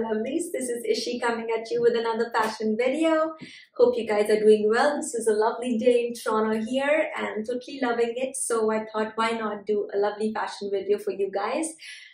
lovelies. This is Ishi coming at you with another fashion video. Hope you guys are doing well. This is a lovely day in Toronto here and totally loving it. So I thought why not do a lovely fashion video for you guys.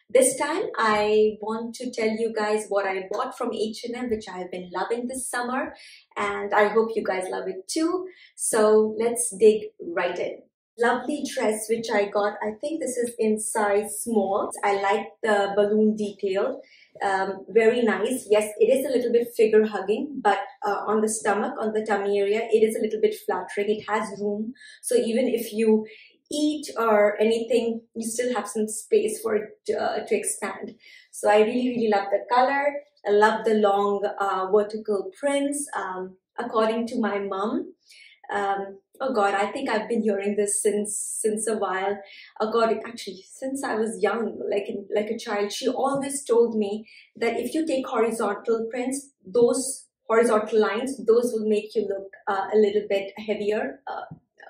This time I want to tell you guys what I bought from H&M which I have been loving this summer and I hope you guys love it too. So let's dig right in lovely dress which I got. I think this is in size small. I like the balloon detail. Um, very nice. Yes, it is a little bit figure hugging, but uh, on the stomach, on the tummy area, it is a little bit flattering. It has room. So even if you eat or anything, you still have some space for it to, uh, to expand. So I really, really love the color. I love the long uh, vertical prints. Um, according to my mom, um, oh god i think i've been hearing this since since a while. Oh god actually since i was young like in, like a child she always told me that if you take horizontal prints those horizontal lines those will make you look uh, a little bit heavier uh,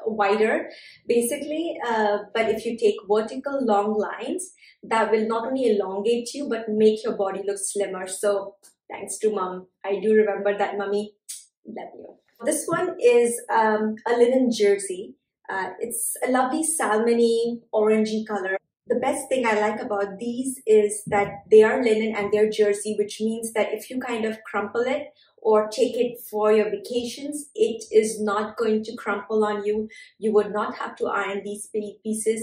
wider basically. Uh, but if you take vertical long lines that will not only elongate you but make your body look slimmer. So thanks to mom i do remember that mummy. Love you this one is um, a linen jersey. Uh, it's a lovely salmony orangey color. The best thing I like about these is that they are linen and they're jersey, which means that if you kind of crumple it or take it for your vacations, it is not going to crumple on you. You would not have to iron these pieces.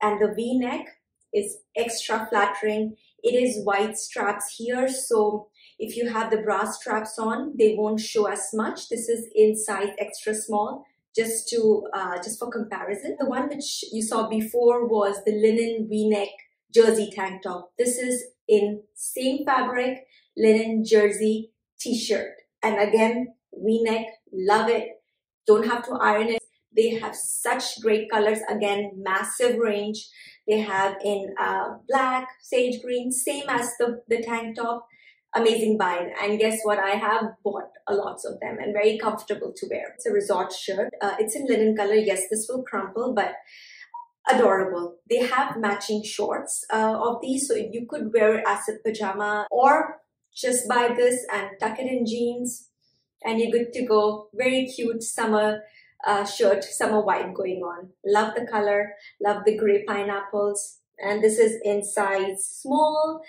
And the V-neck is extra flattering. It is white straps here, so if you have the bra straps on, they won't show as much. This is in size extra small, just to uh, just for comparison. The one which you saw before was the linen V-neck jersey tank top. This is in same fabric, linen jersey t-shirt. And again, V-neck, love it. Don't have to iron it. They have such great colors. Again, massive range. They have in uh, black, sage green, same as the, the tank top. Amazing buy. And guess what? I have bought a lots of them and very comfortable to wear. It's a resort shirt. Uh, it's in linen color. Yes, this will crumple, but adorable. They have matching shorts uh, of these, so you could wear it as a pajama or just buy this and tuck it in jeans and you're good to go. Very cute summer uh, shirt, summer vibe going on. Love the color, love the gray pineapples. And this is in size small,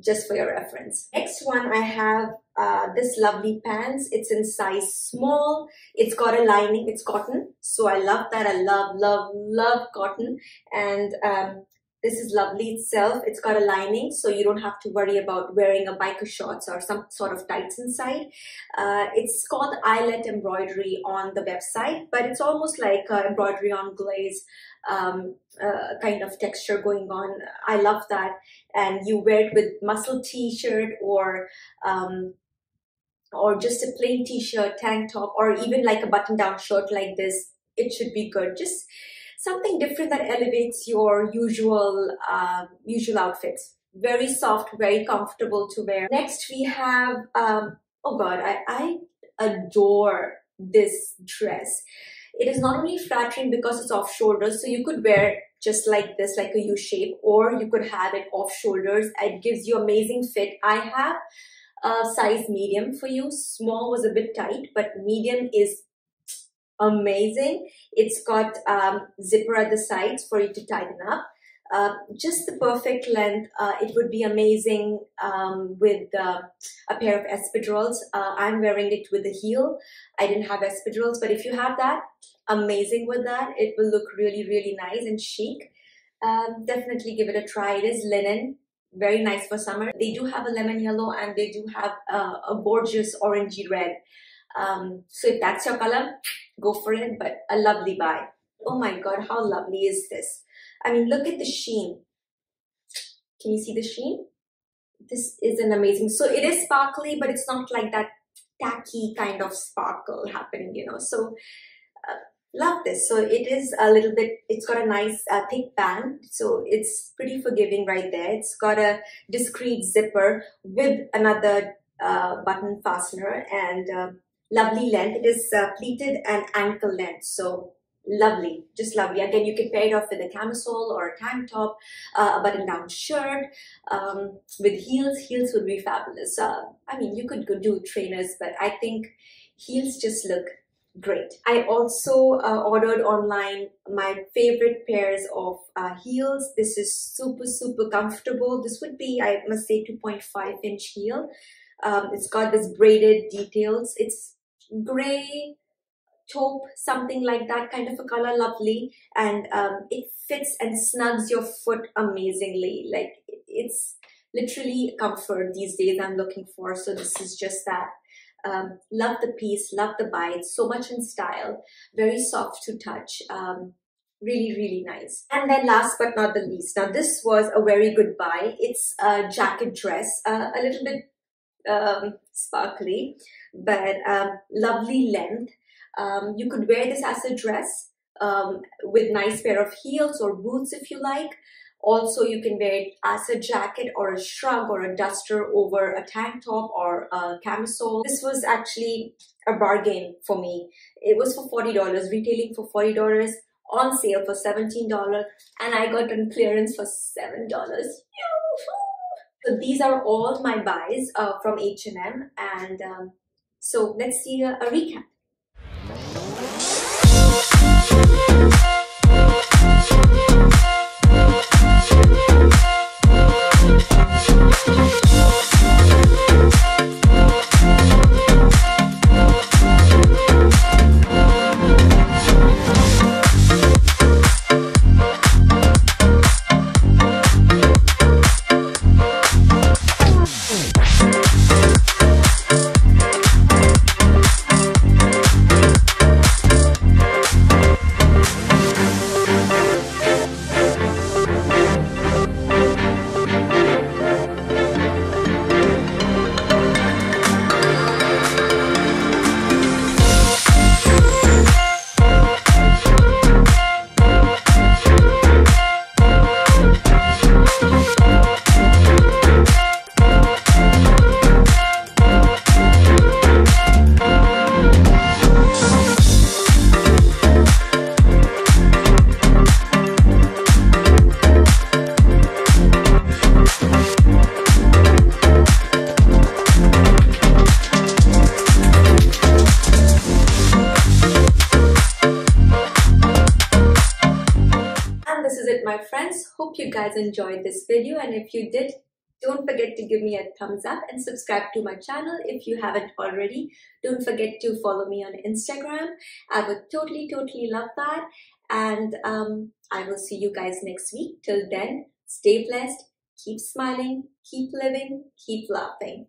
just for your reference. Next one, I have uh, this lovely pants. It's in size small. It's got a lining. It's cotton. So I love that. I love, love, love cotton. And um, this is lovely itself. It's got a lining, so you don't have to worry about wearing a biker shorts or some sort of tights inside. Uh, it's called eyelet embroidery on the website, but it's almost like uh, broderie anglaise um, uh, kind of texture going on. I love that. And you wear it with muscle t-shirt or um, or just a plain t-shirt, tank top, or even like a button-down shirt like this. It should be good. Just something different that elevates your usual uh, usual outfits. Very soft, very comfortable to wear. Next we have, um, oh god, I, I adore this dress. It is not only flattering because it's off shoulders, so you could wear just like this, like a U shape, or you could have it off shoulders. It gives you amazing fit. I have a size medium for you. Small was a bit tight, but medium is amazing. It's got um, zipper at the sides for you to tighten up. Uh, just the perfect length. Uh, it would be amazing um, with uh, a pair of espadrilles. Uh, I'm wearing it with a heel. I didn't have espadrilles, but if you have that, amazing with that. It will look really, really nice and chic. Um, definitely give it a try. It is linen. Very nice for summer. They do have a lemon yellow and they do have uh, a gorgeous orangey red. Um, so if that's your color, go for it, but a lovely buy. Oh my God, how lovely is this? I mean, look at the sheen. Can you see the sheen? This is an amazing, so it is sparkly, but it's not like that tacky kind of sparkle happening, you know. So uh, love this. So it is a little bit, it's got a nice uh, thick band. So it's pretty forgiving right there. It's got a discreet zipper with another uh, button fastener and uh, lovely length. It is uh, pleated and ankle length. So lovely, just lovely. Again, you can pair it off with a camisole or a tank top, uh, a button-down shirt um, with heels. Heels would be fabulous. Uh, I mean, you could go do trainers, but I think heels just look great. I also uh, ordered online my favorite pairs of uh, heels. This is super, super comfortable. This would be, I must say, 2.5 inch heel. Um, it's got this braided details. It's gray, taupe, something like that kind of a color, lovely. And um, it fits and snugs your foot amazingly. Like it's literally comfort these days I'm looking for. So this is just that. Um, love the piece, love the bite, so much in style, very soft to touch. Um, really, really nice. And then last but not the least, now this was a very good buy. It's a jacket dress, uh, a little bit um, sparkly, but um, lovely length. Um, you could wear this as a dress um, with nice pair of heels or boots if you like. Also, you can wear it as a jacket or a shrug or a duster over a tank top or a camisole. This was actually a bargain for me. It was for $40, retailing for $40, on sale for $17, and I got on clearance for $7. So these are all my buys uh, from H&M and um, so let's see a, a recap. My friends. Hope you guys enjoyed this video and if you did, don't forget to give me a thumbs up and subscribe to my channel if you haven't already. Don't forget to follow me on Instagram. I would totally, totally love that. And um, I will see you guys next week. Till then, stay blessed, keep smiling, keep living, keep laughing.